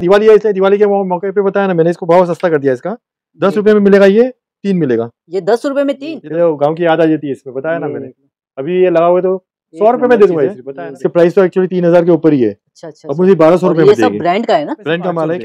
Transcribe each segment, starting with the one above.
दिवाली है इसलिए दिवाली के मौके पे बताया ना मैंने इसको भाव सस्ता कर दिया इसका। दस। रुपए में मिलेगा ये तीन मिलेगा। ये दस रुपए में तीन? ये तो गाँव की याद आ जाती है इसमें बताया ना मैंने। अभी ये लगा हुआ है तो सौ रुपए में दे दूँगा चीज़। इसे बताया इसके प्राइस तो एक्चुअली तीन हज़ार के ऊपर ही है। अच्छा अच्छा अब अच्छा। मुझे बारह सौ रुपए में ब्रांड का है ना? ब्रांड का माल है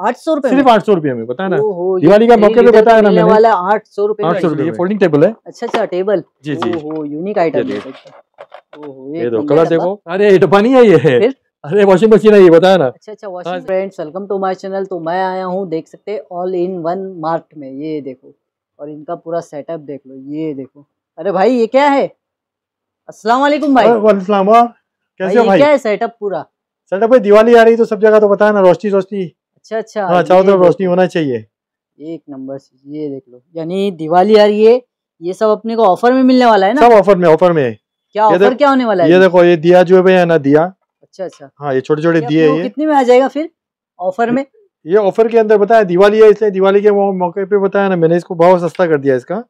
आठ सौ रुपए सिर्फ़ आठ सौ रुपए में बताया ना। दिवाली का मौके पे बताया ना मैंने। वाला आठ सौ रुपए आठ सौ रुपए फोल्डिंग टेबल है। अच्छा अच्छा टेबल जी जी। यूनिक आइटम है। ये दो कलर देखो। अरे ये डब्बा नहीं है ये? अरे वॉशिंग मशीन है ये बताया ना। अच्छा अच्छा हाँ। Washing friends welcome to my channel तो मैं आया हूँ देख सकते हैं ऑल इन वन मार्ट में ये देखो और इनका पूरा सेटअप देख लो ये देखो। अरे भाई ये क्या है? अस्सलाम वालेकुम भाई। वालेकुम सलाम कैसे हो ये भाई? क्या है सेटअप पूरा? सेटअप भाई दिवाली आ रही तो सब जगह तो बताया ना रोशनी रोशनी। अच्छा अच्छा हाँ चारों तरफ़ रोशनी होना चाहिए। एक नंबर ये देख लो। यानी दिवाली आ रही है ये सब अपने को ऑफ़र में मिलने वाला है ना? सब ऑफ़र में ऑफ़र में। क्या ऑफ़र क्या होने वाला है? ये देखो ये दिया जो है ना दिया। अच्छा अच्छा। हाँ ये छोटे छोटे दिए ये। कितने में आ जाएगा फिर? ऑफ़र में? ये ऑफ़र के अंदर बताया दिवाली है इसलिए दिवाली के मौके पे बताया ना मैंने इसको बहुत सस्ता कर दिया इसका।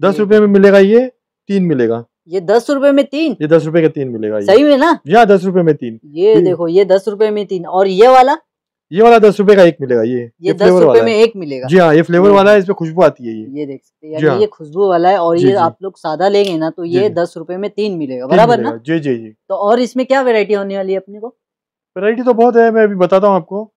दस रुपए में मिलेगा ये तीन मिलेगा। ये दस रुपए में तीन? ये दस रुपए का तीन मिलेगा सही में ना? यहाँ दस रुपए में तीन। ये देखो ये दस रुपए में तीन। और ये वाला? ये वाला दस रुपए का एक मिलेगा ये ये दस रुपए में एक मिलेगा। जी हाँ ये फ्लेवर वाला है इसमें खुशबू आती है ये। ये देख सकते हैं यानी हाँ। ये खुशबू वाला है और ये आप लोग सादा लेंगे ना तो ये दस रुपए में तीन मिलेगा बराबर ना? जी जी जी। तो और इसमें क्या वेरायटी होने वाली है अपने को? वेरायटी तो बहुत है मैं अभी बताता हूँ आपको।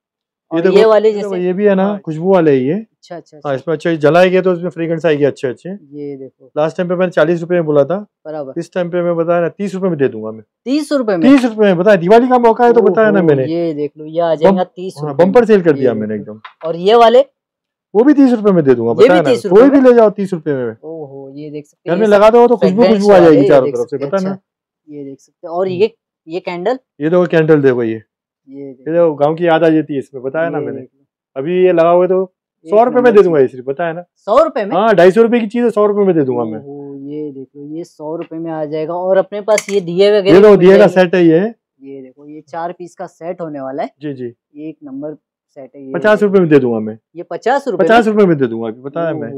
ये, ये वाले जैसे ये भी है ना हाँ। खुशबू वाले ये। अच्छा अच्छा हाँ अच्छा। इसमें अच्छे जलाएँगे तो इसमें फ्रेग्रेंस आएगी अच्छे अच्छे। ये देखो। लास्ट टाइम पे मैंने चालीस रुपए में बोला था बराबर। इस टाइम पे मैं बताया ना तीस रुपए में दे दूँगा मैं। तीस रुपए में? तीस रुपए में बताया दिवाली का मौका है तो बताया ना मैंने। ये देख लो ये आ जाएगा तीस हाँ, बम्पर सेल कर दिया मैंने एकदम। और ये वाले? वो भी तीस रुपए में दे दूँगा बताया ना। कोई भी ले जाओ तीस रुपए में ओहो ये देख सकते घर में लगा दो तो खुशबू खुशबू आ जाएगी चारों तरफ़ से हैं, पता ना अच्छा, ये देख सकते और ये ये कैंडल ये देखो कैंडल देखो ये। ये देखो, गाँव की याद आ जाती है इसमें बताया ना मैंने। अभी ये लगा हुआ है तो सौ रुपए में दे दूँगा ये सिर्फ़ बताया ना? सौ रुपए में? हाँ ढाई सौ रुपए की चीज़ है सौ रुपए में दे दूँगा मैं। ये देखो ये सौ रुपए में आ जाएगा और अपने पास ये दिए वगैरह ये भी देखो दिए का सेट है ये। ये देखो ये चार पीस का सेट होने वाला है। जी जी। एक नंबर सेट है पचास। रुपए में दे दूँगा मैं। ये पचास रुपए पचास रुपए में दे दूँगा अभी बताया मैं।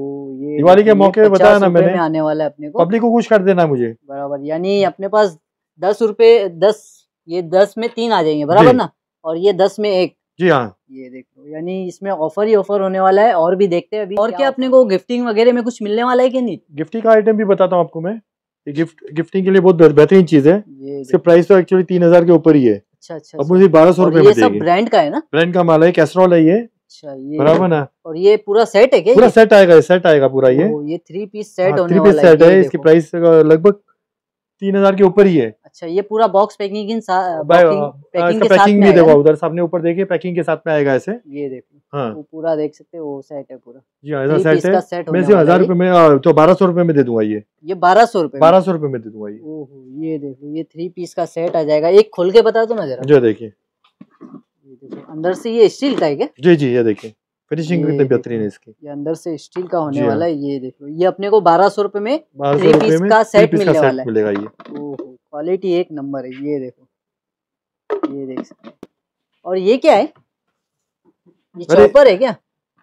दिवाली के मौके पे बताया ना मैंने। आने वाला है अपने को। पब्लिक को खुश कर देना मुझे। बराबर यानी अपने पास दस रुपए दस ये दस में तीन आ जाएँगे बराबर ना? और ये दस में एक। जी हाँ। ये देख लो यानी इसमें ऑफ़र ही ऑफ़र होने वाला है और भी देखते हैं अभी और क्या अपने को गिफ्टिंग वगैरह में कुछ मिलने वाला है कि नहीं? गिफ्टिंग का आइटम भी बताता हूँ आपको मैं। ये गिफ्ट गिफ्टिंग के लिए बहुत बेहतरीन चीज़ है। ये इसके प्राइस तो एक्चुअली तीन हज़ार के ऊपर ही है। अच्छा अच्छा अब अच्छा। मुझे बारह सौ रुपए में सब ब्रांड का है ना? ब्रांड का माल है कैसरॉल है ये। अच्छा ये बराबर ना? और ये पूरा सेट है क्या पूरा ये? सेट आएगा सेट आएगा पूरा ये। ये थ्री पीस सेट हाँ, थ्री पीस सेट है है इसकी प्राइस लगभग तीन हज़ार के ऊपर ही है। अच्छा ये पूरा बॉक्स पैकिंग के साथ पैकिंग के साथ पैकिंग भी देखो उधर सामने ऊपर देखिए पैकिंग के साथ में आएगा ऐसे ये देखो हाँ। वो पूरा देख सकते हो सेट है पूरा। जी हाँ ऐसा सेट है। सेट मैं सिर्फ़ हज़ार रुपए में आ, तो बारह सौ रुपए में दे दूँगा ये। ये बारह सौ रुपए बारह सौ रुपए में दे दूँगा ये। ओहो ये देखो ये थ्री पीस का सेट आ जाएगा। एक खोल के बता दो ना जरा। जो देखिए। अंदर से ये स्टील का है क्या? जी जी ये देखिए। फिनिशिंग कितनी। बेहतरीन है इसकी। ये अंदर से स्टील का होने हाँ। वाला है ये देख। लो ये अपने को बारह सौ रुपए में बारह थ्री सौ पीस रुपए का सेट मिलने वाला है। मिलेगा ये। ओहो क्वालिटी एक नंबर है ये देखो। ये देख सकते और ये क्या है? ये चॉपर है क्या?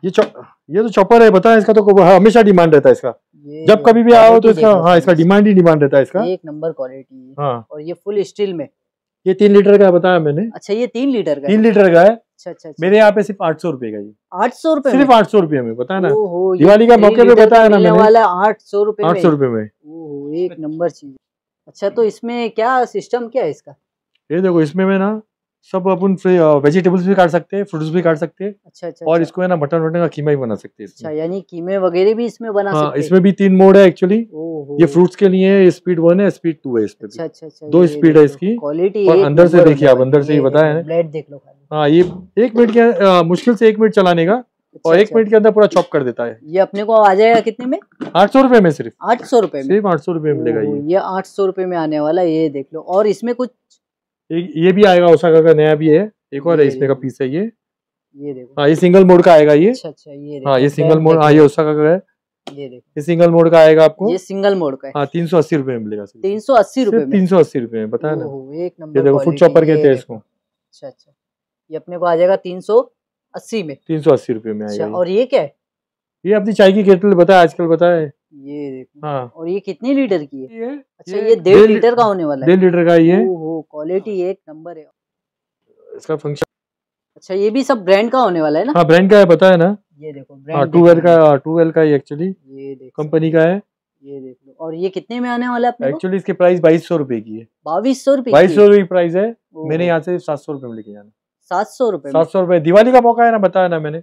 ये चौ ये तो चॉपर है बताया इसका तो हाँ, हमेशा डिमांड रहता है इसका। जब कभी भी आओ तो इसका हाँ इसका डिमांड ही डिमांड रहता है इसका। एक नंबर क्वालिटी है। हाँ। और ये फुल स्टील में। ये तीन लीटर का बताया मैंने। अच्छा ये तीन लीटर का तीन लीटर का है। अच्छा अच्छा अच्छा। मेरे यहाँ पे सिर्फ़ आठ सौ रुपए का ये। आठ सौ रुपए सिर्फ़ आठ सौ रुपए में बताया ना। दिवाली का मौके पे बताया ना मैंने। वाला आठ सौ रुपए आठ सौ रुपए में। एक नंबर चीज़ अच्छा तो इसमें क्या सिस्टम क्या है इसका? ये देखो इसमें मैं ना सब अपन वेजिटेबल्स भी काट सकते हैं फ्रूट्स भी काट सकते हैं अच्छा अच्छा और अच्छा। इसको है ना मटन वटन का कीमा ही बना सकते हैं अच्छा यानी कीमे वगैरह भी इसमें बना हाँ सकते हैं? इसमें भी तीन मोड है एक्चुअली ये फ्रूट्स के लिए है स्पीड वन है स्पीड टू है इसमें अच्छा अच्छा अच्छा दो स्पीड है इसकी। क्वालिटी और अंदर से देखिए आप, अंदर से ही बताया है। ब्लेड देख लो हाँ ये एक मिनट के आ, मुश्किल से एक मिनट चलाने का। अच्छा, और एक अच्छा। मिनट के अंदर पूरा चॉप कर देता है। ये अपने को आ जाएगा कितने में? आठ सौ रुपए में सिर्फ़। आठ सौ रुपए में। सिर्फ़ आठ सौ रुपए में मिलेगा ये। ये आठ सौ रुपए में आने वाला है, ये देख लो। और इसमें कुछ? ये भी आएगा ओसाका का नया भी है। एक और है इसमें का पीस है ये। ये देखो। हाँ ये सिंगल मोड का आएगा ये। अच्छा अच्छा ये हाँ ये सिंगल मोड हाँ ये लो, ओसाका का है। ये देखो। ये सिंगल मोड का आएगा आपको। ये सिंगल मोड का है। हाँ तीन सौ अस्सी रुपए में मिलेगा तीन सौ अस्सी रुपए तीन सौ अस्सी रुपए में बताया ना। एक नंबर ये देखो फुट चॉपर कहते हैं इसको। अच्छा अच्छा। ये अपने को आ जाएगा तीन सौ अस्सी में। तीन सौ अस्सी रुपए में अच्छा आएगा और ये क्या है? ये अपनी चाय की केटल बताया आजकल बताया ये देखो। हाँ। और ये कितनी लीटर की है? ये अच्छा ये ये डेढ़ लीटर का होने वाला है। डेढ़ लीटर का ये क्वालिटी एक नंबर है। इसका फ़ंक्शन अच्छा ये भी सब ब्रांड का होने वाला है ना? हाँ ब्रांड का है पता है ना? ये देखो हाँ ब्रांड टू वेल का टू वेल का ही एक्चुअली ये देख कंपनी का है। ये देख लो। और ये कितने में आने वाला है एक्चुअली इसकी प्राइस बाईस सौ रुपए की है। बाईस सौ रुपये बाईस सौ रुपए की प्राइस है। मैंने यहाँ से सात सौ रुपए में लेके जाना। सात सौ रुपए सात सौ रुपए। दिवाली का मौका है ना बताया ना मैंने।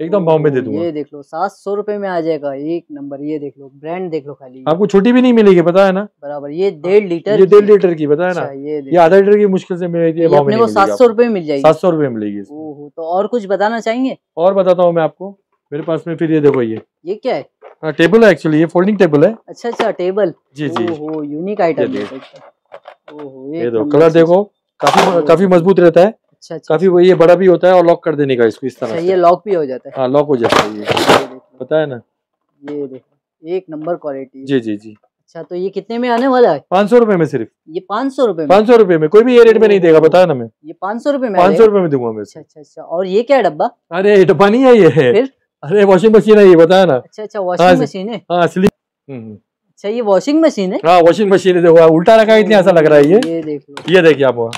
एकदम भाव में दे दूँगा। ये देख लो सात सौ रुपए में आ जाएगा। एक नंबर ये देख लो ब्रांड देख लो खाली। आपको छोटी भी नहीं मिलेगी पता है ना? बराबर ये डेढ़ लीटर ये डेढ़ लीटर की पता है ना? अच्छा ये आधा लीटर की मुश्किल से मिलेगी अपने को सात सौ रुपए में मिल जाएगी। सात सौ रुपए मिलेगी तो और कुछ बताना चाहेंगे? और बताता हूँ मैं आपको। मेरे पास में फिर ये देखो ये। ये क्या है? हाँ टेबल है एक्चुअली ये फोल्डिंग टेबल है। अच्छा अच्छा टेबल। जी जी। यूनिक आइटम ये है ये दो कलर देखो काफ़ी काफ़ी मज़बूत रहता है। अच्छा अच्छा। काफ़ी वो ये बड़ा भी होता है और लॉक कर देने का इसको इस अच्छा तरह ये लॉक भी हो जाता है। हाँ लॉक हो जाता है ये। पता है ना? ये देखो एक नंबर क्वालिटी जी जी जी। अच्छा तो ये कितने में आने वाला है? पाँच सौ रुपए में सिर्फ़। ये पाँच सौ रुपए में? पाँच सौ रुपए में। कोई भी ये रेट में नहीं देगा बताया ना मैं। ये पाँच सौ रुपए में पाँच सौ? रुपए में दूँगा मैं अच्छा अच्छा अच्छा। और ये क्या डब्बा? अरे डब्बा नहीं है ये। फिर? अरे वॉशिंग मशीन है ये बताया ना। अच्छा अच्छा हाँ, वॉशिंग मशीन है? हाँ असली हम्म, अच्छा ये वॉशिंग मशीन है? हाँ वॉशिंग मशीन है देखो उल्टा रखा है इतनी ऐसा लग रहा है ये। ये देख लो। ये देखिए आप वहाँ।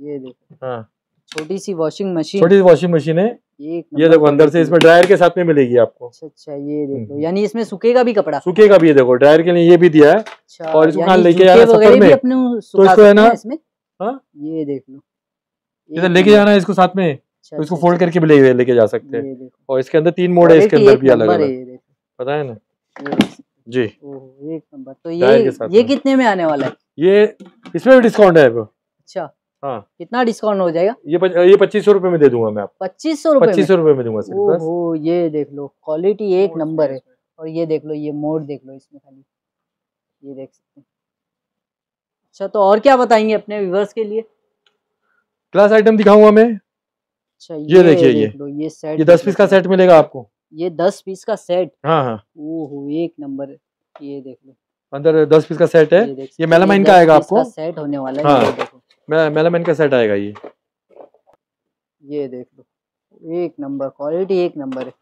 ये देखो। हाँ। छोटी सी वॉशिंग मशीन छोटी सी वॉशिंग मशीन है। ये देखो अंदर से इसमें ड्रायर के साथ में मिलेगी आपको। अच्छा अच्छा ये देख हम्म। यानी इसमें सूखेगा भी कपड़ा? सूखेगा भी ये देखो ड्रायर के लिए ये भी दिया है। अच्छा और इसको लेके जाना सफ़र में? सुखा इसको है ना- इसमें? हाँ? ये देख लो। इधर लेके जाना है इसको साथ में। अच्छा, तो इसको फोल्ड करके भी ले लेके जा सकते हैं। और इसके अंदर तीन मोड है इसके अंदर भी अलग अलग पता है ना? देख जी। एक नंबर। तो ये ये कितने में आने वाला है? ये इसमें भी डिस्काउंट है अच्छा। हाँ। कितना डिस्काउंट हो जाएगा? ये पच, ये पच्चीस सौ रुपए में दे दूँगा मैं आपको। पच्चीस सौ रुपए पच्चीस सौ रुपए में दूँगा सिर्फ़ बस। ओहो ये देख लो क्वालिटी एक नंबर है। और ये देख लो ये मोड देख लो इसमें खाली। ये देख सकते हैं। अच्छा तो और क्या बताएँगे अपने व्यूवर्स के लिए? क्लास आइटम दिखाऊँगा मैं। अच्छा ये देखिए ये। ये सेट ये दस पीस का सेट मिलेगा आपको। ये दस पीस का सेट हाँ हाँ। ओहो एक नंबर ये देख लो। अंदर दस पीस का सेट है। ये ये 10 का आएगा आपको। सेट होने वाला है। हाँ। देखो मेलामैन का सेट आएगा ये। ये देख लो। एक नंबर क्वालिटी एक नंबर है।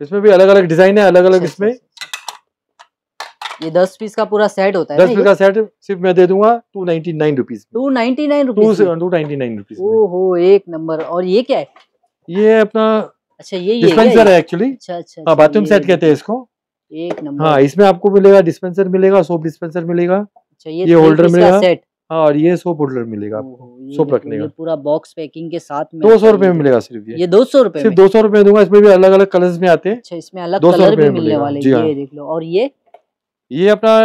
इसमें भी अलग अलग डिज़ाइन है अलग अलग अच्छा, इसमें अच्छा, अच्छा। ये दस पीस का पूरा सेट होता है दस पीस का सेट सिर्फ़ मैं दे दूँगा two ninety nine rupees two ninety nine rupees two ninety nine rupees ओहो एक नंबर। और ये क्या है? ये अपना अच्छा ये डिस्पेंसर है एक्चुअली अच्छा अच्छा हाँ अच्छा, बाथरूम सेट कहते हैं इसको। एक नंबर। हाँ इसमें आपको मिलेगा डिस्पेंसर मिलेगा सोप डिस्पेंसर मिलेगा। अच्छा ये का मिलेगा, सेट हाँ और ये सोप होल्डर मिलेगा आपको सोप रखने का। पूरा बॉक्स पैकिंग के साथ में दो सौ रुपए में मिलेगा सिर्फ़ ये। ये दो सौ रुपए सिर्फ़ दो सौ रुपए दूँगा इसमें भी अलग अलग कलर्स में आते हैं। अच्छा इसमें अलग 200 कलर रुपए मिलने वाले हाँ। ये देख लो और ये? ये अपना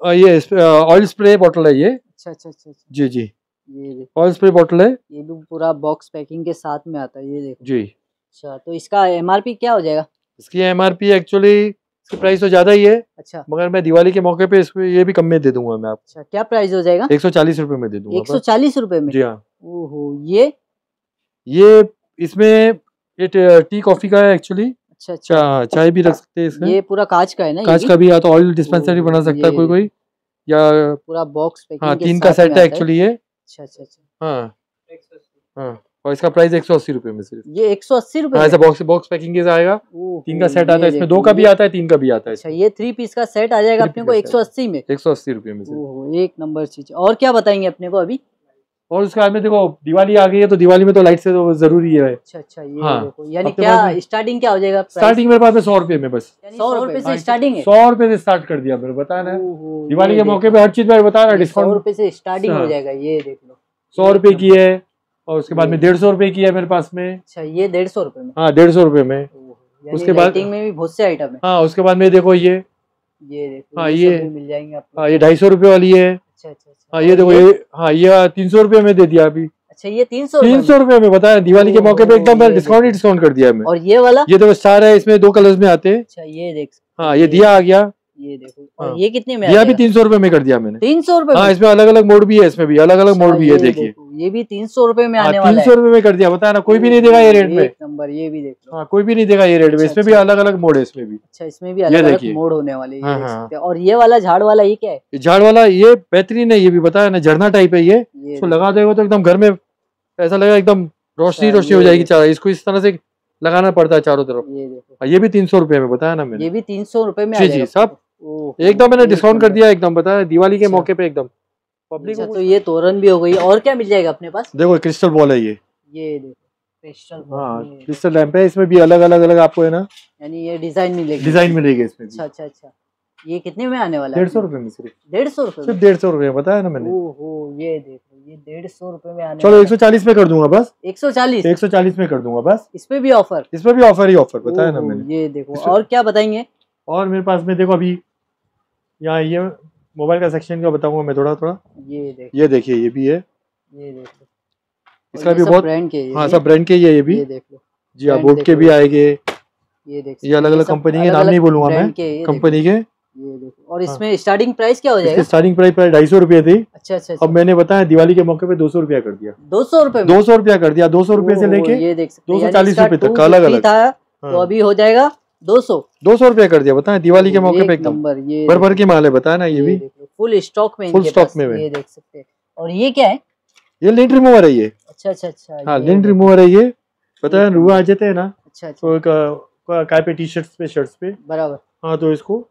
ये ऑयल स्प्रे बॉटल है ये। अच्छा अच्छा अच्छा अच्छा, जी जी। ये ऑयल स्प्रे बॉटल है। ये भी पूरा बॉक्स पैकिंग के साथ में आता है ये देखो। जी। अच्छा तो इसका एमआरपी क्या हो जाएगा? इसकी एम आर पी एक्चुअली इसकी प्राइस तो ज़्यादा ही है अच्छा। मगर मैं दिवाली के मौके पे इसको ये भी कम में दे दूँगा मैं आपको। अच्छा क्या प्राइस हो जाएगा? एक सौ चालीस रुपए में दे दूँगा एक सौ चालीस रुपए में? जी हाँ। ओहो ये? ये इसमें ये टी कॉफ़ी का है एक्चुअली अच्छा अच्छा। चाय भी रख सकते हैं इसमें। ये पूरा कांच का है ना कांच का भी या तो ऑयल डिस्पेंसर भी बना सकता है कोई कोई या पूरा बॉक्स हाँ तीन का सेट है एक्चुअली ये। अच्छा अच्छा अच्छा। हाँ। हाँ। और इसका प्राइस एक सौ अस्सी रुपए में सिर्फ़। ये एक सौ अस्सी रुपए हाँ ऐसा बॉक्स बॉक्स पैकिंग के आएगा। तीन का सेट आता है इसमें दो का भी आता है तीन का भी आता है अच्छा ये थ्री पीस का सेट आ जाएगा अपने को एक सौ अस्सी में? एक सौ अस्सी रुपए में एक नंबर चीज़। और क्या बताएँगे अपने को अभी? और उसके बाद में देखो दिवाली आ गई है तो दिवाली में तो लाइट से तो ज़रूरी है। अच्छा अच्छा ये हाँ। देखो यानी क्या स्टार्टिंग क्या हो जाएगा स्टार्टिंग मेरे पास में सौ रुपए में बस। सौ रुपए से हाँ, स्टार्टिंग है? सौ रुपए से स्टार्ट कर दिया मेरे बताया ना ओहो, दिवाली के मौके पे हर चीज़ में सौ डिस्काउंट रुपए से स्टार्टिंग हो हाँ। जाएगा ये देख लो। सौ रुपए की है और उसके बाद में डेढ़ सौ रुपए की है मेरे पास में। अच्छा ये डेढ़ सौ रुपए में? हाँ डेढ़ सौ रुपए में। उसके बाद- में भी बहुत से आइटम है। हाँ उसके बाद में देखो ये। ये हाँ, ये ये- मिल जाएँगे आपको। हाँ ये ढाई सौ रुपए वाली है। अच्छा अच्छा अच्छा। हाँ ये देखो ये हाँ ये तीन सौ रुपए में दे दिया अभी। अच्छा ये तीन सौ तीन सौ रुपए में बताया दिवाली के मौके पे एकदम डिस्काउंट ही डिस्काउंट कर दिया मैं। और ये वाला? ये देखो स्टार है इसमें दो कलर्स में आते। हैं अच्छा ये देख हाँ ये दिया आ गया। ये देखो हाँ। ये कितने में दिया भी तीन सौ रुपए में कर दिया मैंने। तीन सौ रुपए हाँ इसमें अलग अलग मोड भी है इसमें भी अलग अलग मोड भी है ये देखिए। देखो, ये भी तीन सौ रुपए में हाँ आने तीन सौ रुपए में कर दिया बताया ना कोई भी नहीं देगा ये रेट में। नंबर ये भी देख लो। हाँ कोई भी नहीं देगा ये रेट में अच्छा, इसमें भी अच्छा। अलग अलग मोड है इसमें भी। अच्छा इसमें भी अलग अलग मोड होने वाले हैं, और ये वाला झाड़ वाला ये क्या है? झाड़ वाला ये बेहतरीन है ये भी बताया ना झरना टाइप है ये। इसको लगा देगा तो एकदम घर में ऐसा लगेगा एकदम रोशनी अच्छा, रोशनी हो जाएगी। चारों इसको इस तरह से लगाना पड़ता है चारों तरफ़। ये ये भी तीन सौ रुपए में बताया ना मैंने। ये भी तीन सौ रुपये में जी, जी, सब। एकदम मैंने डिस्काउंट कर दिया एकदम बताया दिवाली के। मौके पे एकदम। पब्लिक अच्छा तो ये तोरण भी हो गई और क्या मिल जाएगा अपने पास? देखो क्रिस्टल बॉल है ये। ये देखो क्रिस्टल हाँ क्रिस्टल लैंप है इसमें भी अलग अलग अलग आपको है ना? यानी ये डिज़ाइन मिलेगी। डिज़ाइन मिलेगी इसमें अच्छा अच्छा अच्छा। ये कितने में आने वाला डेढ़ सौ रुपए में सिर्फ़। डेढ़ सौ रुपए सिर्फ़ डेढ़ सौ रुपए में बताया ना मैंने। ओहो ये देखो ये डेढ़ सौ रुपए में आने चलो एक सौ चालीस में कर दूँगा बस। एक सौ चालीस? एक सौ चालीस में कर दूँगा बस। इस पे भी ऑफ़र इसमें भी ऑफ़र ही ऑफ़र बताया ना मैंने। ये देखो और क्या बताएँगे? और मेरे पास में देखो अभी यहाँ ये मोबाइल का सेक्शन का बताऊँगा मैं थोड़ा थोड़ा? ये देखो। ये देखिए ये भी है। ये देखो। इसका भी बहुत ब्रांड के हाँ सब ब्रांड के ही है ये भी। ये देख लो। जी हाँ बोट के भी आएँगे। ये देख ये अलग-अलग कंपनी के नाम नहीं बोलूँगा मैं, कंपनी के। ये देखो। और हाँ। इसमें स्टार्टिंग प्राइस क्या हो इसकी जाएगा? स्टार्टिंग प्राइस प्राइस ढाई सौ रुपये थी। अच्छा अच्छा अब मैंने बताया दिवाली के मौके पे दो सौ रुपया कर दिया। दो सौ रुपए में? दो सौ रुपया कर दिया। दो सौ रुपये से लेके ये देख सकते हैं, 240 रुपए तक, 250 अलग-अलग। था हाँ, तो अभी हो जाएगा दो सौ। दो सौ रुपया कर दिया बताया दिवाली के मौके पे एकदम। भर भर के माल है बताया ना ये भी। फुल स्टॉक में stock पास, में है। ये देख सकते हैं। और ये क्या है? ये लिंट रिमूवर है ये। अच्छा अच्छा अच्छा हाँ लिंट रिमूवर है ये। बताया ये रुआ आ जाते हैं ना अच्छा अच्छा। तो काय पे टी शर्ट पे शर्ट्स पे। बराबर। हाँ तो इसको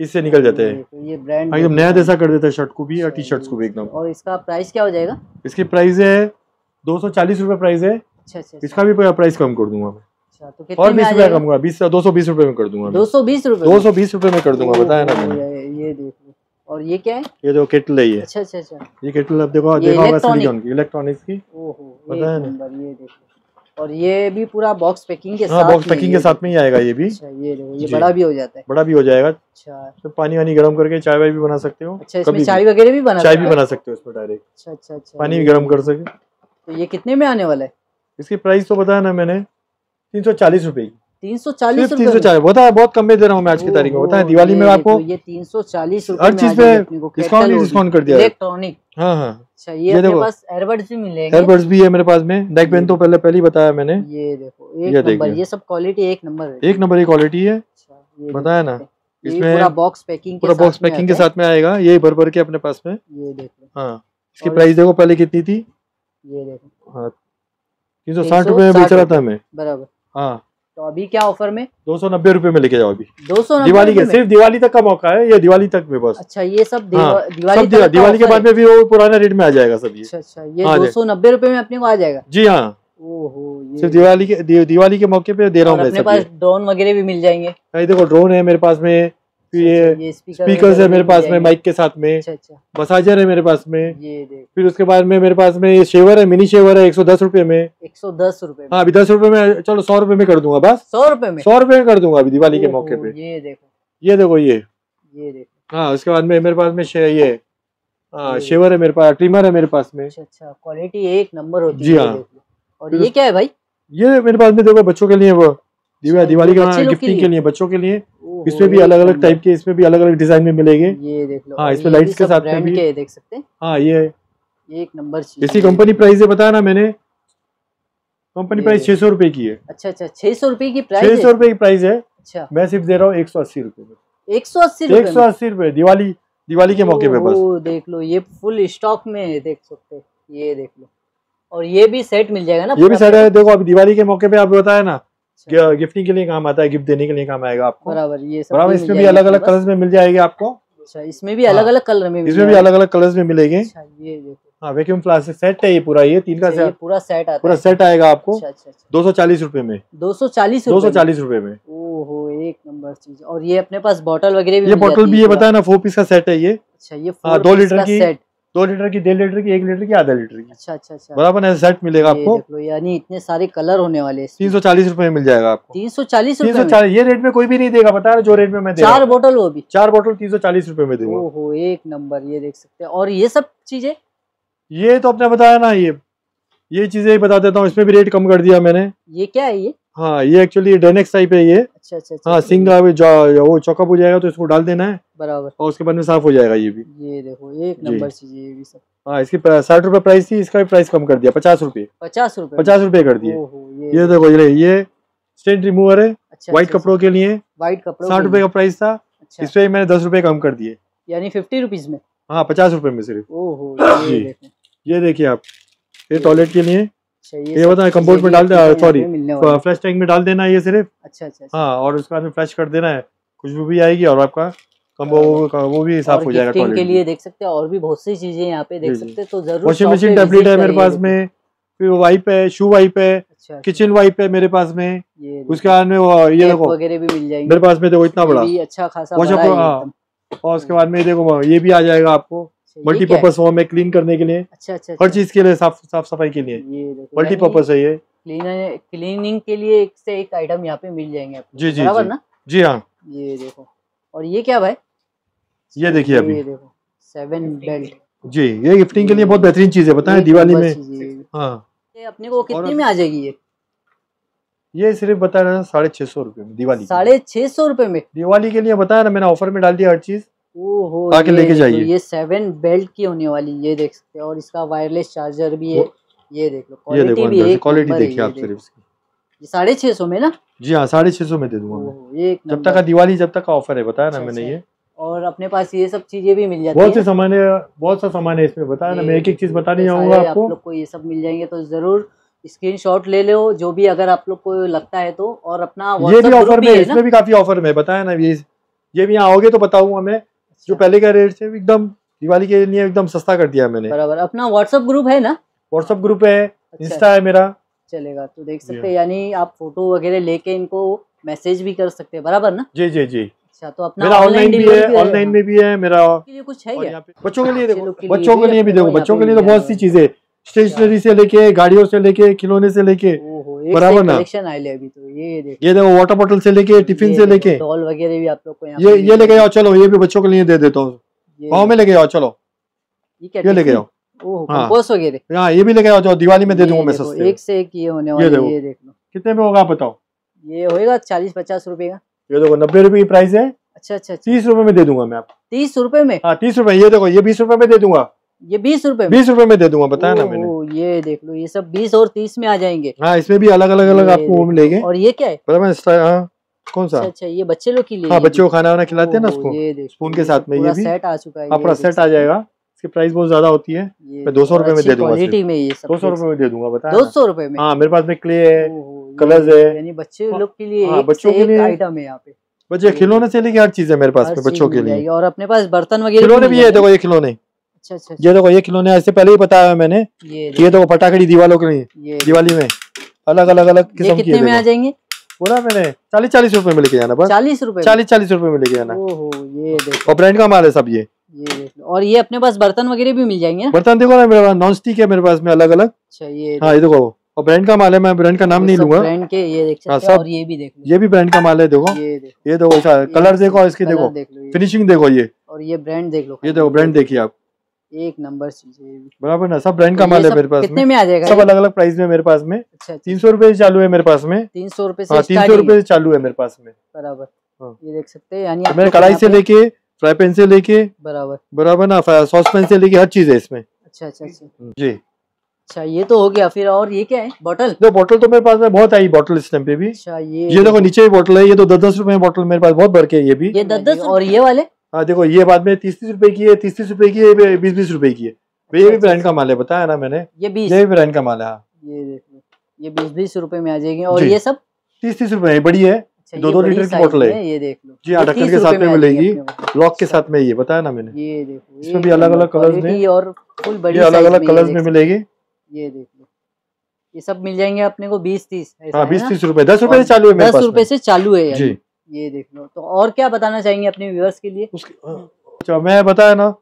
इससे निकल जाते हैं। ये ब्रांड हाँ, एकदम नया जैसा कर देता है शर्ट को भी और टी शर्ट्स को भी एकदम। और इसका प्राइस क्या हो जाएगा? इसकी प्राइस है दो सौ चालीस रूपए प्राइस है। अच्छा अच्छा अच्छा, इसका भी प्राइस कम कर दूँगा मैं। अच्छा तो कितने और में बीस रुपया कम हुआ बीस दो सौ बीस रुपये में कर दूँगा दो सौ बीस रूपए दो सौ बीस रुपये में कर दूँगा बताया ना मैंने। ये देख लो। और ये क्या है? ये जो केटल है ये। अच्छा अच्छा अच्छा। ये केटल अब देखो ये देखा होगा। सिलिकॉन की इलेक्ट्रॉनिक्स की। ओहो पता है ना? ये देखो और ये भी पूरा बॉक्स पैकिंग के हाँ साथ बॉक्स पैकिंग के साथ में ही आएगा ये भी। अच्छा ये देखो ये बड़ा भी हो जाता है। बड़ा भी हो जाएगा। अच्छा। तो पानी वानी गर्म करके चाय वाय भी बना सकते हो। अच्छा इसमें चाय। वगैरह भी बना चाय भी बना सकते हो इसमें डायरेक्ट अच्छा अच्छा अच्छा पानी भी गर्म कर सके। तो ये कितने में आने वाला है? इसकी प्राइस तो बताया ना मैंने। तीन सौ चालीस रुपए की। तीन सौ चालीस तीन सौ रूपए चालीस बताया बहुत कम में दे रहा हूँ मैं आज की तारीख में। बताया दिवाली में आपको ये तीन सौ चालीस हर चीज़ पे डिस्काउंट डिस्काउंट कर दिया है। इलेक्ट्रॉनिक हाँ हाँ। अच्छा ये ये देखो। एयरबड्स भी मिलेंगे? एयरबड्स भी है मेरे पास में। नेक बैंड तो पहले पहले ही बताया मैंने। ये देखो ये एक नंबर ये सब क्वालिटी एक नंबर एक नंबर की क्वालिटी है। अच्छा, बताया ना, इसमें पूरा बॉक्स पैकिंग पूरा बॉक्स पैकिंग के साथ में आएगा। ये भर भर के अपने पास में। ये देखो। हाँ। इसकी प्राइस देखो पहले कितनी थी? ये देखो। हाँ। तीन सौ साठ रुपये में बेच रहा था मैं बराबर। हाँ। तो अभी क्या ऑफ़र में? दो सौ नब्बे रूपए में लेके जाओ अभी। दो सौ दिवाली के सिर्फ़ दिवाली तक का मौका है ये दिवाली तक में बस। अच्छा ये सब हाँ, दिवाली सब दिवा, दिवाली के बाद में भी वो पुराना रेट में आ जाएगा सब ये। अच्छा अच्छा ये हाँ दो सौ नब्बे रूपए में अपने को आ जाएगा? जी हाँ। ओहो ये सिर्फ़ दिवाली के दिवाली के मौके पे दे रहा हूँ अपने पास ड्रोन वगैरह भी मिल जाएँगे? देखो ड्रोन है मेरे पास में ये स्पीकर स्पीकर है मेरे पास में माइक के साथ में अच्छा अच्छा। मसाजर है मेरे पास में ये देख। फिर उसके बाद में मेरे पास में ये शेवर है मिनी शेवर है एक सौ दस रुपये में। एक सौ दस रुपए में। हाँ अभी दस रुपये में चलो सौ रुपये में कर दूँगा बस। सौ रुपए में? सौ रुपये में कर दूँगा अभी दिवाली के मौके पे। ये देखो। ये देखो ये। ये देखो। हाँ उसके बाद में मेरे पास में ये। हाँ शेवर है मेरे पास ट्रिमर है मेरे पास में। अच्छा अच्छा क्वालिटी एक नंबर होती जी हाँ। और ये क्या है भाई? ये मेरे पास में देखो बच्चों के लिए वो अच्छा, दिवाली के गिफ्टिंग लिए? के लिए बच्चों के लिए। इसमें भी अलग अलग टाइप के इसमें भी अलग अलग डिज़ाइन में मिलेंगे। ये देख लो हाँ, इसमें के साथ में भी- देख सकते हैं? हाँ ये एक नंबर है। कंपनी प्राइस है बताया ना मैंने। कंपनी प्राइस छह सौ रुपए की है। अच्छा अच्छा छह सौ रुपए की प्राइस छह सौ रुपये की प्राइस है। अच्छा। मैं सिर्फ़ दे रहा हूँ एक सौ अस्सी रुपए में। एक सौ अस्सी एक सौ अस्सी रुपए दिवाली दिवाली के मौके पे बस। देख लो ये फुल स्टॉक में है देख सकते हैं। ये देख लो। और ये भी सेट मिल जाएगा ना ये भी सेट है। देखो अभी दिवाली के मौके पे आप बताया ना गिफ्टिंग के लिए काम आता है गिफ्ट देने के लिए काम आएगा आपको। बराबर ये सब बराबर इसमें भी अलग अलग। कलर्स में मिल जाएगी आपको। अच्छा इसमें भी अलग अलग कलर में इसमें भी अलग अलग कलर्स में मिलेंगे। अच्छा ये हाँ वैक्यूम फ्लास्क सेट है ये पूरा ये तीन का अच्छा, सेट पूरा सेट आता पूरा सेट आएगा आपको अच्छा अच्छा अच्छा। दो सौ चालीस रूपए में। दो सौ चालीस दो सौ चालीस रुपए में। ओहो एक नंबर चीज़। और ये अपने पास बॉटल वगैरह भी ये जाती भी ये बताया ना फोर पीस का सेट है ये। अच्छा ये हाँ, दो लीटर की सेट दो लीटर की डेढ़ लीटर की एक लीटर की आधा लीटर की। अच्छा अच्छा अच्छा। बराबर ऐसा सेट मिलेगा आपको। यानी इतने सारे कलर होने वाले तीन सौ चालीस रुपए में मिल जाएगा आपको। तीन सौ चालीस तीन सौ चालीस ये रेट में कोई भी नहीं देगा बता रहा जो रेट में मैं दे चार हूँ। बोतल वो भी? चार बोतल तीन सौ चालीस रुपए में दूँगा। ओहो एक नंबर ये देख सकते हैं। और ये सब चीज़ें? ये तो आपने बताया ना ये ये चीज़ें बता देता हूँ इसमें भी रेट कम कर दिया मैंने। ये क्या है ये? हाँ ये एक्चुअली डेनेक्स टाइप है ये। अच्छा अच्छा अच्छा। हाँ सिंग जो- वो चौकअप हो जाएगा तो इसको डाल देना है। बराबर। और उसके बाद में साफ़ हो जाएगा ये भी। ये देखो एक नंबर चीज़ ये भी सब। हाँ इसकी साठ रुपए प्राइस थी इसका भी प्राइस कम कर दिया पचास रुपए पचास रुपए पचास रुपए कर दिए। ये देखो ये ये स्टेंट रिमूवर है अच्छा व्हाइट कपड़ों के लिए। व्हाइट कपड़ों साठ रुपए का प्राइस था अच्छा। इस पे मैंने दस रुपए कम कर दिए। यानी फिफ्टी रुपीज़ में? हाँ पचास रुपए में सिर्फ़। ओहो। ये देखिए आप ये टॉयलेट के लिए। अच्छा ये सब बताएँ, कंपाउंड में डाल दे- हैं। फ्लैश टैंक में डाल देना है ये सिर्फ़। अच्छा अच्छा अच्छा। हाँ और उसके बाद में फ्लैश कर देना है। खुशबू भी आएगी और आपका वो, वो भी साफ़ हो जाएगा के लिए देख सकते हैं और भी बहुत सी चीज़ें यहाँ पे देख। सकते हैं तो ज़रूर वॉशिंग मशीन टेबलेट है मेरे पास में फिर वाइप है शू वाइप है किचन वाइप है मेरे पास में। उसके बाद में ये देखो वगैरह भी मिल जाएँगे। मेरे पास में देखो इतना बड़ा। अच्छा खासा है हाँ। और उसके बाद में देखो ये भी आ जाएगा आपको। ये है? मल्टीपर्पज फॉर्म में क्लीन करने के लिए। अच्छा अच्छा हर चीज़ के लिए साफ़ साफ़ सफ़ाई के लिए। मल्टीपर्पज है ये। क्लीनर क्लीनिंग के लिए एक से एक आइटम यहाँ पे मिल जाएँगे आपको। जी जी बराबर ना? जी हाँ। ये देखो। और ये क्या भाई? ये देखिए अभी। ये देखो सेवन बेल्ट जी ये गिफ्टिंग के लिए बहुत बेहतरीन चीज़ है बताएँ दिवाली में। ये। हाँ। ये अपने को कितने में आ जाएगी ये? ये सिर्फ़ बता रहे हैं साढ़े छह सौ रुपये में दिवाली साढ़े छह सौ रुपए में? दिवाली के लिए बताया ना मैंने ऑफ़र में डाल दिया हर चीज़। ओहो आके लेके जाइए। ये सेवन बेल्ट की होने वाली ये देख सकते हैं। और इसका वायरलेस चार्जर भी है। ये देख लो क्वालिटी भी अंदर क्वालिटी है, देखिए आप सिर्फ़ ये साढ़े छह सौ में ना? जी हाँ साढ़े छह सौ में दे दूँगा मैं। ये जब तक का दिवाली जब तक का ऑफ़र है बताया ना अच्छा, मैंने अच्छा। ये। और अपने पास ये सब चीज़ें भी मिल जाती बहुत से है। सामान है बहुत सा सामान है इसमें बताया ना मैं एक एक चीज़ बताने जाऊँगा आपको। आप लोग को ये सब मिल जाएँगे तो ज़रूर स्क्रीनशॉट ले लो जो भी अगर आप लोग को लगता है तो। और अपना ये भी ऑफ़र में है है, इसमें भी काफ़ी ऑफ़र में बताया ना ये। ये भी यहाँ आओगे तो बताऊँगा मैं। जो अच्छा, पहले का रेट थे एकदम दिवाली के लिए एकदम सस्ता कर दिया मैंने। बराबर। अपना व्हाट्सअप ग्रुप है ना? व्हाट्सअप ग्रुप है अच्छा, इंस्टा है मेरा। चलेगा तो देख सकते हैं यानी आप फ़ोटो वगैरह लेके इनको मैसेज भी कर सकते हैं बराबर ना? जी जी जी। अच्छा तो अपना मेरा ऑनलाइन भी है ऑनलाइन में भी है मेरा। कुछ है बच्चों के लिए देखो बच्चों के लिए भी देखो बच्चों के लिए तो बहुत सी। चीज़ें। स्टेशनरी से लेके गाड़ियों से लेके खिलौने से लेके बराबर ना? कलेक्शन आए अभी तो ये देखो। ये देखो वाटर बॉटल से लेके टिफ़िन से लेके। डॉल वगैरह भी आप लोग को यहाँ ये ये लेके आओ चलो ये भी बच्चों के लिए दे देता हूँ। गाँव में लेके आओ चलो। ये लेके ओहो हाँ। वगैरह? हाँ ये भी लेके जाओ दिवाली में दे दूँगा मैं सस्ते। एक से एक ये होने वाले देखो। ये देख। लो कितने में होगा आप बताओ? ये होएगा चालीस पचास रुपए का। ये देखो नब्बे रुपए की प्राइस है। अच्छा अच्छा अच्छा। तीस रुपए में दे दूँगा मैं आपको। तीस रुपए में? हाँ तीस रुपए ये देखो ये बीस रुपए में दे दूँगा। ये बीस रूपए बीस रूपए में दे दूँगा बताया ना मैंने। ये देख लो ये सब बीस और तीस में आ जाएँगे। हाँ इसमें भी अलग अलग अलग आपको वो मिलेंगे। और ये क्या है? हाँ कौन सा? अच्छा अच्छा ये बच्चे लोग के लिए हाँ बच्चों को खाना वाना खिलाते हैं ना उसको। स्पून के साथ में ये भी। सेट आ चुका है हाँ पूरा देख सेट आ जाएगा। इसकी प्राइस बहुत ज़्यादा होती है। मैं 200 और रुपए में दे दूँगा में ये दो सौ रुपये में दे दूँगा बताया दो सौ रुपये में? हाँ मेरे पास में क्ले है देखो, है। यानी बच्चे हाँ, लोग के लिए हाँ, बच्चों के लिए- आइटम है यहाँ पे। बच्चे खिलौने से लेके हर चीज़ है मेरे पास में बच्चों के लिए। और अपने पास बर्तन वगैरह खिलौने भी है। देखो ये खिलौने। अच्छा अच्छा अच्छा, ये देखो ये खिलौने इससे पहले ही बताया मैंने ये देखो। पटाखड़ी दिवालों के लिए दिवाली में। अलग अलग अलग किस्म की कितने में आ जाएँगे? बोला मैंने चालीस चालीस रूपए में लेके जाना बस। चालीस रूपए चालीस चालीस रूपए में लेके जाना। ओहो ये देखो। और ब्रांड का माल है सब ये। ये और ये अपने पास बर्तन वगैरह भी मिल जाएँगे ना? बर्तन देखो ना मेरे पास नॉन स्टिक है मेरे पास में अलग अलग अच्छा ये हाँ ये देखो। और ब्रांड का माल है मैं ब्रांड का नाम नहीं लूँगा। ब्रांड के ये देख हाँ, सकते हैं और ये भी देख ये भी ब्रांड का माल है देखो। ये देखो। ऐसा कलर देखो इसकी देखो। देख फिनिशिंग देखो ये। और ये ब्रांड देख लो ये देखो ब्रांड देखिए आप। एक नंबर है भी। बराबर ना सब ब्रांड तो का माल है मेरे पास कितने में। में आ जाएगा सब अलग अलग प्राइस में मेरे पास में। अच्छा तीन सौ रुपए से चालू है मेरे पास में। तीन सौ रुपए से हाँ तीन सौ। से चालू है मेरे पास में। बराबर। हाँ। ये देख सकते हैं यानी तो को कढ़ाई से लेके फ्राई पैन से लेके बराबर। बराबर ना सॉस पैन से लेके हर चीज़ है इसमें। अच्छा अच्छा अच्छा। जी। अच्छा ये तो हो गया फिर और ये क्या है? बॉटल दो बोतल तो मेरे पास में बहुत आई बोतल इस टाइम पे भी। अच्छा ये ये देखो नीचे ही बोतल है ये तो दस दस रुपए में बोतल मेरे पास बहुत भर के है ये भी। ये दस दस और ये वाले? हाँ देखो ये बाद में तीस तीस रुपए की है तीस तीस रुपए की है बीस बीस रुपए की है। ये भी अच्छा, ब्रांड का माल है बताया ना मैंने। ये बीस। ये भी ब्रांड का माल है हाँ। ये देख लो ये बीस बीस रुपए में आ जाएगी और ये सब? तीस तीस रुपए है बड़ी है अच्छा, दो- दो लीटर की बोतल है। ये देख लो। जी हाँ, ढक्कन के साथ में मिलेगी। लॉक के अच्छा, साथ में ये बताया ना मैंने। ये देखो इसमें भी अलग-अलग नंबर colours में। और फुल बड़ी ये अलग अलग कलर्स में मिलेगी। ये देख लो। ये सब मिल जाएँगे अपने को बीस तीस हाँ बीस तीस रुपए दस रुपए से चालू है दस रुपए से चालू है जी। ये देख लो। तो और क्या बताना चाहेंगे अपने व्यूअर्स के लिए? अच्छा मैं बताया ना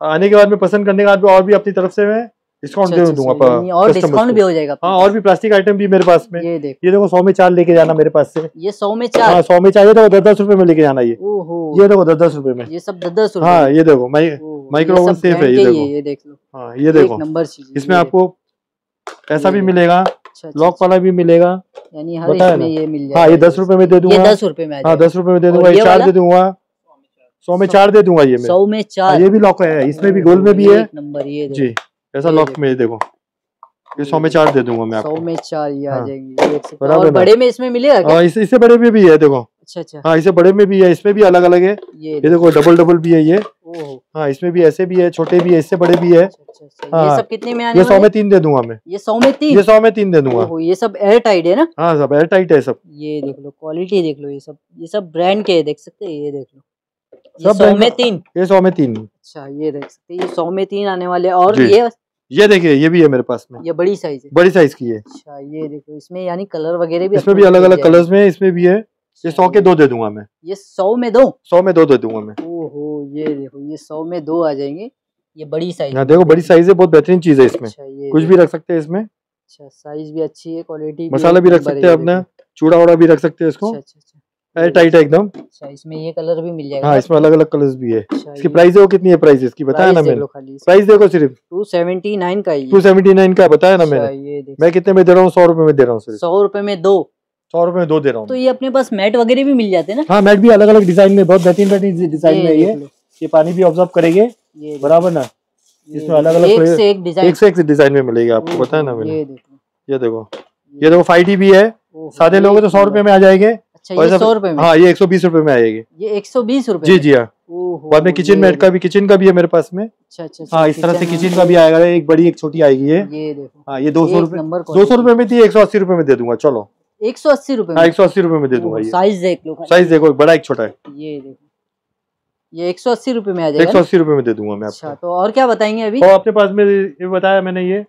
आने के बाद में पसंद करने के बाद और भी अपनी तरफ़ से मैं डिस्काउंट अच्छा, दे अच्छा, दूँगा और डिस्काउंट भी हो जाएगा हाँ और भी प्लास्टिक आइटम भी मेरे पास में। ये देख। ये देखो सौ में चार लेके जाना मेरे पास से। ये सौ में चार? हाँ चार सौ में चाहिए तो दस दस रुपए में लेके जाना ये। ये देखो दस दस रुपए में। ये सब दस दस रुपए हाँ ये देखो मैं ओहो, माइक्रो ओवन सेफ़ है, ये देखो। ये देख लो। हाँ ये देखो। नंबर इसमें आपको ऐसा भी मिलेगा अच्छा, लॉक अच्छा। वाला भी मिलेगा। यानी हर बताया ना। ये मिल हाँ ये दस रुपए में दे दूँगा। दस रुपए में हाँ दस रुपए में दे दूँगा ये चार दे दूँगा। सौ में चार दे दूँगा ये मैं। सौ में हाँ, चार ये भी लॉक है इसमें भी गोल में भी है। नंबर ये जी ऐसा लॉक में देखो। ये सौ में चार दे दूँगा मैं सौ आपको। में चार ये आ हाँ। जाएँगे हो। और बड़े में इसमें मिलेगा क्या? हाँ इससे बड़े में भी है देखो। अच्छा अच्छा। हाँ इससे बड़े में भी है इसमें भी अलग अलग है। ये ये देखो डबल डबल भी है ये। हाँ इसमें भी ऐसे भी है छोटे भी है इससे बड़े भी है। अच्छा अच्छा अच्छा। ये हाँ। सब कितने में आने ये सौ में तीन दे दूँगा मैं। ये सौ में तीन? ये सौ में तीन दे दूँगा। ये सब एयर टाइट है ना? हाँ सब एयर टाइट है सब। ये देख लो क्वालिटी देख लो ये सब ये सब ब्रांड के देख सकते हैं ये देख लो। ये सब सौ में तीन? ये सौ में तीन। अच्छा ये देख सकते हैं ये सौ में तीन आने वाले और ये ये देखिए ये भी है मेरे पास में। ये बड़ी साइज़ है। बड़ी साइज़ की है। अच्छा ये देखो इसमें यानी कलर वगैरह भी इसमें भी अलग अलग। कलर्स में इसमें भी है। ये सौ के दो दे दूँगा मैं। ये सौ में दो? सौ में दो दे दूँगा मैं। ओहो ये देखो ये सौ में दो आ जाएँगे। ये बड़ी साइज़ देखो बड़ी साइज़ है बहुत बेहतरीन चीज़ है इसमें। अच्छा कुछ भी रख सकते हैं इसमें। अच्छा साइज़ भी अच्छी है क्वालिटी मसाला भी रख सकते हैं अपना चूड़ा वूड़ा भी रख सकते हैं इसको। अच्छा अच्छा अच्छा। एयर टाइट है एकदम। अच्छा इसमें ये कलर भी मिल जाएगा हाँ इसमें अलग अलग कलर्स भी है। इसकी प्राइस देखो कितनी है प्राइस इसकी बताया ना मैंने। प्राइस देखो सिर्फ़। टू सेवेंटी नाइन का ही टू सेवेंटी नाइन का बताया ना मैंने। ये मैं कितने में दे रहा हूँ? सौ रुपए में दे रहा हूँ सौ रुपए में दो। सौ रुपए में दो दे रहा हूँ तो ये अपने पास मैट वगैरह भी मिल जाते हैं ना? हाँ मैट भी अलग अलग डिज़ाइन में बहुत बेहतरीन बेहतरीन डिज़ाइन में ये। ये पानी भी ऑब्ज़र्व करेंगे। बराबर ना? इसमें अलग-अलग एक फ्लेवर- से एक से एक डिज़ाइन में मिलेगी आपको पता है ना ये देखो ये देखो। फाइव भी है। सादे लोगे तो सौ रुपए में आ जाएँगे। अच्छा सौ रुपए में? हाँ ये एक सौ बीस रुपए में आएगी। ये एक सौ बीस रुपए जी जी हाँ। बाद में किचन मैट का भी किचन का भी है मेरे पास में। अच्छा अच्छा अच्छा, हाँ इस तरह से किचन का भी आएगा। एक बड़ी एक छोटी आएगी ये। हाँ ये दो सौ रुपए दो सौ रुपए में थी एक सौ अस्सी रुपए में दे दूँगा। चलो। एक सौ अस्सी रुपए हाँ में एक सौ अस्सी रूपए में दे दूँगा साइज़ देख लो साइज़ देखो एक बड़ा एक छोटा है। ये देखो। ये एक सौ अस्सी रूपए में आ एक सौ अस्सी रूपए में दे दूँगा मैं अच्छा तो और क्या बताएँगे अभी? आपके अपने पास में ये बताया मैंने ये।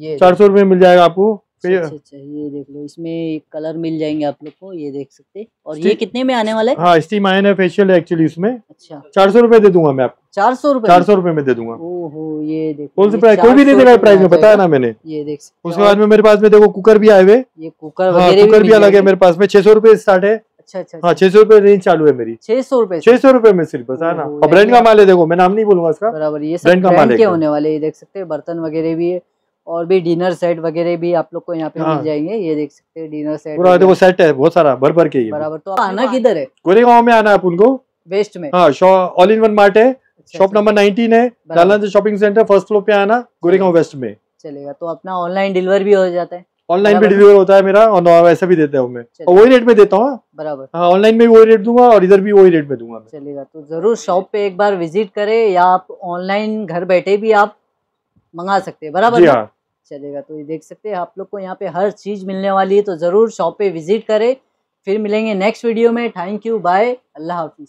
ये चार सौ रुपये मिल जाएगा आपको। अच्छा फिर अच्छा अच्छा, ये देख लो इसमें कलर मिल जाएँगे आप लोग को ये देख सकते और ये कितने में आने वाला है? हाँ स्टीम आयन है फेशियल है एक्चुअली इसमें। अच्छा। चार सौ रुपए दे दूँगा मैं आपको। चार सौ रुपए? चार सौ रुपए में दे दूँगा। ओहो ये देखो कौन सी प्राइस कोई भी 400 देगा प्राइस में बताया ना मैंने। ये देख सकते उसके बाद में मेरे पास में देखो कुकर भी आए हुए। ये कुकर हाँ कुकर भी अलग है मेरे पास में छह सौ रुपए स्टार्ट है। अच्छा अच्छा हाँ छह सौ रुपए रेंज चालू है मेरी। छह सौ रुपए छह सौ रुपए में सिर्फ़ बताया ना। और ब्रांड का माल है देखो मैं नाम नहीं बोलूँगा इसका। बराबर ये ब्रांड का माल है होने वाले ये देख सकते हैं बर्तन वगैरह भी है। और भी डिनर सेट वगैरह भी आप लोग को यहाँ पे हाँ। मिल जाएँगे ये देख सकते हैं डिनर सेट पूरा देखो सेट है बहुत सारा भर भर के ये बराबर तो आना किधर है? गोरेगांव में आना है अपन को वेस्ट में? हाँ ऑल इन वन मार्ट है। शॉप नंबर 19 है। बराबर। शॉपिंग सेंटर फ़र्स्ट फ्लोर पे आना गोरेगांव वेस्ट में। चलेगा तो अपना ऑनलाइन डिलीवर भी हो जाता है। ऑनलाइन भी डिलीवर होता है मेरा और वैसे भी देता हूँ मैं। और वही रेट में देता हूँ बराबर। हाँ ऑनलाइन में भी वही रेट दूँगा और इधर भी वही रेट में दूँगा चलेगा तो ज़रूर शॉप पे एक बार विज़िट करें या आप ऑनलाइन घर बैठे भी आप मंगा सकते हैं। बराबर है हाँ। चलेगा तो ये देख सकते हैं। आप लोग को यहाँ पे हर चीज़ मिलने वाली है तो ज़रूर शॉप पे विज़िट करें। फिर मिलेंगे नेक्स्ट वीडियो में। थैंक यू बाय अल्लाह हाफिज।